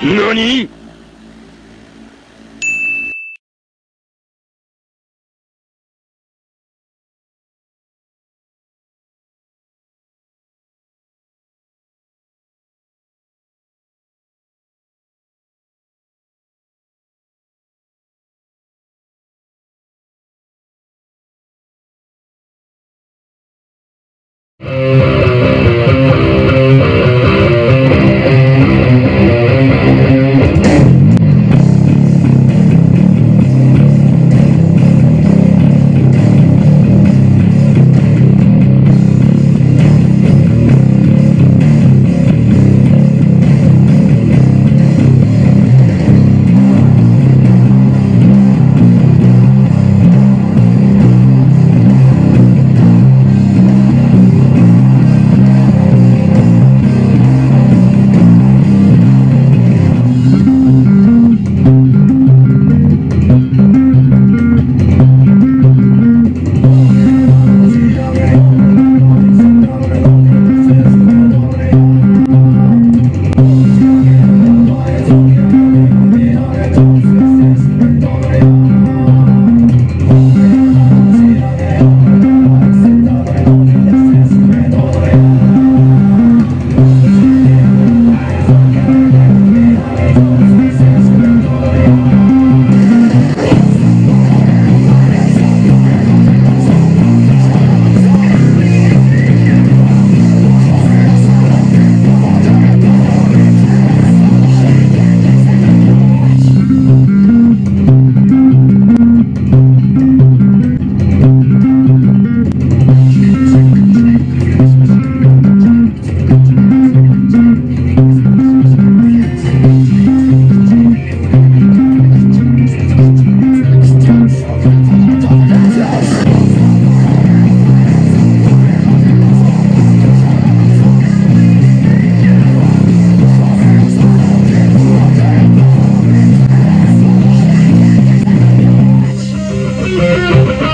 何？うん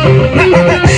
Hey, hey, hey, hey.